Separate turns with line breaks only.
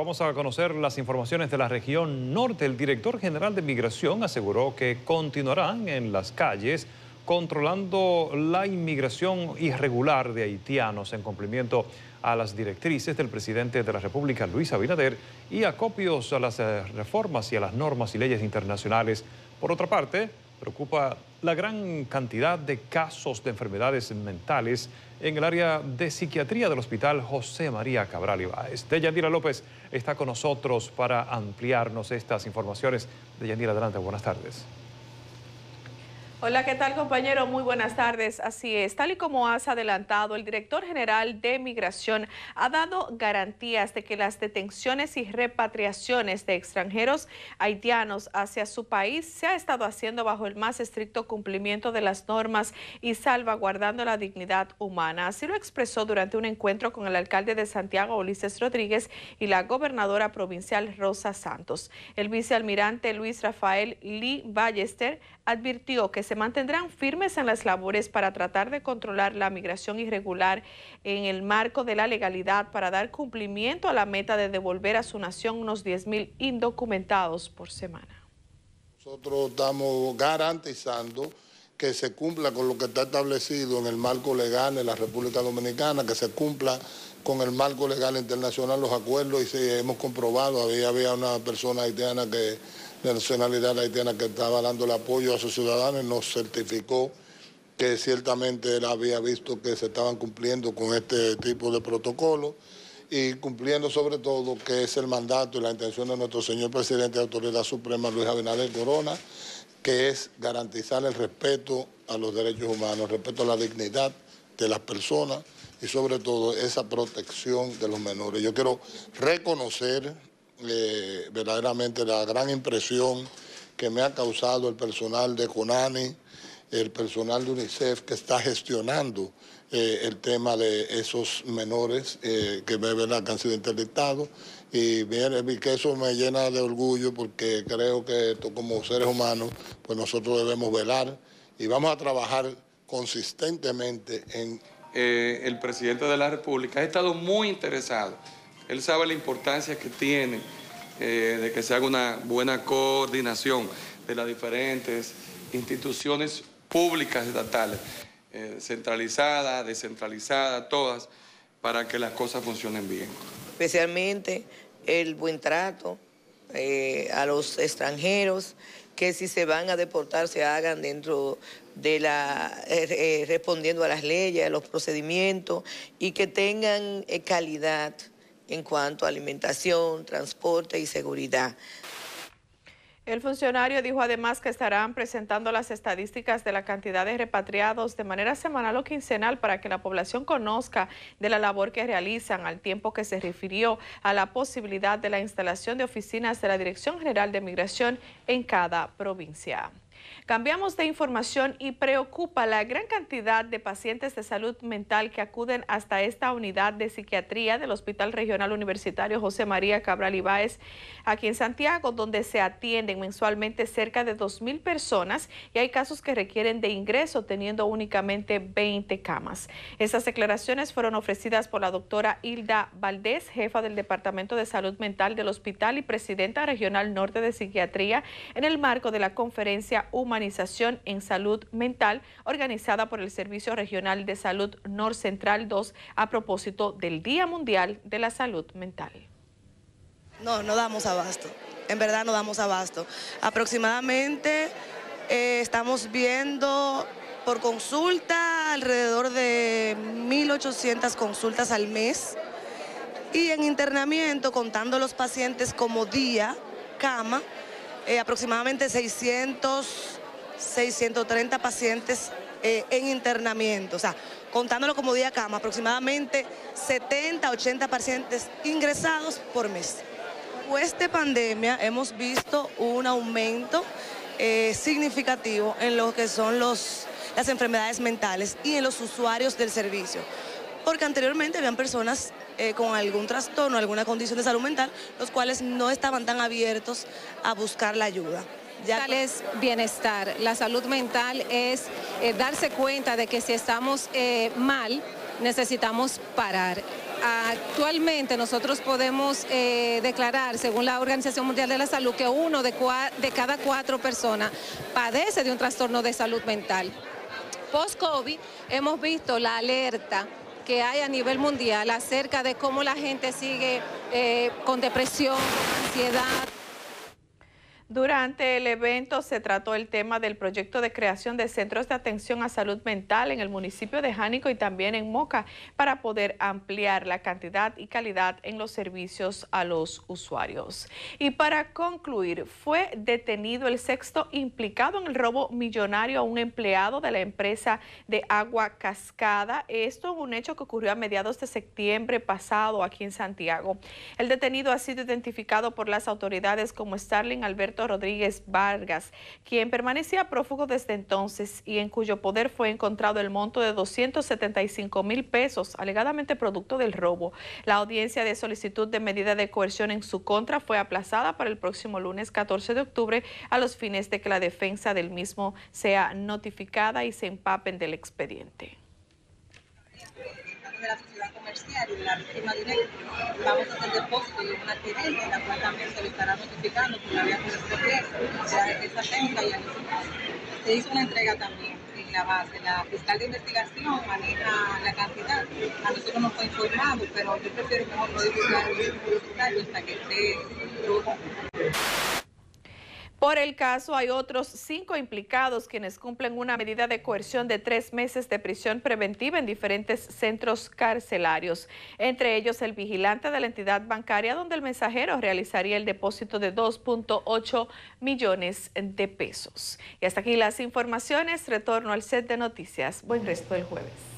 Vamos a conocer las informaciones de la región norte. El director general de Migración aseguró que continuarán en las calles controlando la inmigración irregular de haitianos en cumplimiento a las directrices del presidente de la República, Luis Abinader, y acopios a las eh, reformas y a las normas y leyes internacionales. Por otra parte, preocupa la gran cantidad de casos de enfermedades mentales en el área de psiquiatría del Hospital José María Cabral Ibáez. López está con nosotros para ampliarnos estas informaciones. Deyanira, adelante, buenas tardes.
Hola, ¿qué tal compañero? Muy buenas tardes. Así es, tal y como has adelantado, el director general de Migración ha dado garantías de que las detenciones y repatriaciones de extranjeros haitianos hacia su país se ha estado haciendo bajo el más estricto cumplimiento de las normas y salvaguardando la dignidad humana. Así lo expresó durante un encuentro con el alcalde de Santiago, Ulises Rodríguez, y la gobernadora provincial Rosa Santos. El vicealmirante Luis Rafael Lee Ballester advirtió que se mantendrán firmes en las labores para tratar de controlar la migración irregular en el marco de la legalidad para dar cumplimiento a la meta de devolver a su nación unos 10.000 indocumentados por semana.
Nosotros estamos garantizando que se cumpla con lo que está establecido en el marco legal de la República Dominicana, que se cumpla con el marco legal internacional los acuerdos y si hemos comprobado, había, había una persona haitiana que de nacionalidad haitiana que estaba dando el apoyo a sus ciudadanos nos certificó que ciertamente él había visto que se estaban cumpliendo con este tipo de protocolo y cumpliendo sobre todo que es el mandato y la intención de nuestro señor presidente de Autoridad Suprema, Luis Abinader Corona, que es garantizar el respeto a los derechos humanos, el respeto a la dignidad de las personas y sobre todo esa protección de los menores. Yo quiero reconocer eh, verdaderamente la gran impresión que me ha causado el personal de CONANI, el personal de UNICEF que está gestionando eh, el tema de esos menores eh, que, que han sido interdictados y, que eso me llena de orgullo porque creo que como seres humanos pues nosotros debemos velar y vamos a trabajar consistentemente en...
el presidente de la República ha estado muy interesado él sabe la importancia que tiene eh, de que se haga una buena coordinación de las diferentes instituciones públicas estatales, eh, centralizadas, descentralizadas, todas, para que las cosas funcionen bien.
Especialmente el buen trato eh, a los extranjeros, que si se van a deportar se hagan dentro de la, respondiendo a las leyes, a los procedimientos y que tengan calidad en cuanto a alimentación, transporte y seguridad.
El funcionario dijo además que estarán presentando las estadísticas de la cantidad de repatriados de manera semanal o quincenal para que la población conozca de la labor que realizan, al tiempo que se refirió a la posibilidad de la instalación de oficinas de la Dirección General de Migración en cada provincia. Cambiamos de información y preocupa la gran cantidad de pacientes de salud mental que acuden hasta esta unidad de psiquiatría del Hospital Regional Universitario José María Cabral Ibáez, aquí en Santiago, donde se atienden mensualmente cerca de 2.000 personas y hay casos que requieren de ingreso teniendo únicamente 20 camas. Estas declaraciones fueron ofrecidas por la doctora Hilda Valdés, jefa del Departamento de Salud Mental del Hospital y presidenta regional norte de psiquiatría, en el marco de la conferencia Humanización en Salud Mental, organizada por el Servicio Regional de Salud Central 2 a propósito del Día Mundial de la Salud Mental.
No, no damos abasto. En verdad no damos abasto. Aproximadamente eh, estamos viendo por consulta alrededor de 1.800 consultas al mes y en internamiento, contando los pacientes como día, cama, eh, aproximadamente 600, 630 pacientes eh, en internamiento, o sea, contándolo como día cama, aproximadamente 70, 80 pacientes ingresados por mes. Después de pandemia hemos visto un aumento eh, significativo en lo que son los, las enfermedades mentales y en los usuarios del servicio porque anteriormente habían personas eh, con algún trastorno, alguna condición de salud mental, los cuales no estaban tan abiertos a buscar la ayuda.
Ya es bienestar. La salud mental es eh, darse cuenta de que si estamos eh, mal, necesitamos parar. actualmente nosotros podemos declarar, según la Organización Mundial de la Salud, que uno de, de cada cuatro personas padece de un trastorno de salud mental. Post-COVID hemos visto la alerta que hay a nivel mundial acerca de cómo la gente sigue eh, con depresión, ansiedad,
durante el evento se trató el tema del proyecto de creación de centros de atención a salud mental en el municipio de Jánico y también en Moca para poder ampliar la cantidad y calidad en los servicios a los usuarios. Y para concluir, fue detenido el sexto implicado en el robo millonario a un empleado de la empresa de agua cascada. Esto es un hecho que ocurrió a mediados de septiembre pasado aquí en Santiago. El detenido ha sido identificado por las autoridades como Starling Alberto Rodríguez Vargas, quien permanecía prófugo desde entonces y en cuyo poder fue encontrado el monto de 275 mil pesos, alegadamente producto del robo. La audiencia de solicitud de medida de coerción en su contra fue aplazada para el próximo lunes 14 de octubre a los fines de que la defensa del mismo sea notificada y se empapen del expediente
de la sociedad comercial y de la víctima directa, vamos a hacer depósito de una adquirente, la cual también se le estará notificando por la vía correspondiente, la defensa técnica y Se hizo una entrega también en la base. La fiscal de investigación maneja la cantidad. A nosotros nos fue informado, pero yo prefiero que no lo divulgar hasta que esté
por el caso, hay otros cinco implicados quienes cumplen una medida de coerción de tres meses de prisión preventiva en diferentes centros carcelarios, entre ellos el vigilante de la entidad bancaria donde el mensajero realizaría el depósito de 2.8 millones de pesos. Y hasta aquí las informaciones. Retorno al set de noticias. Buen resto del jueves.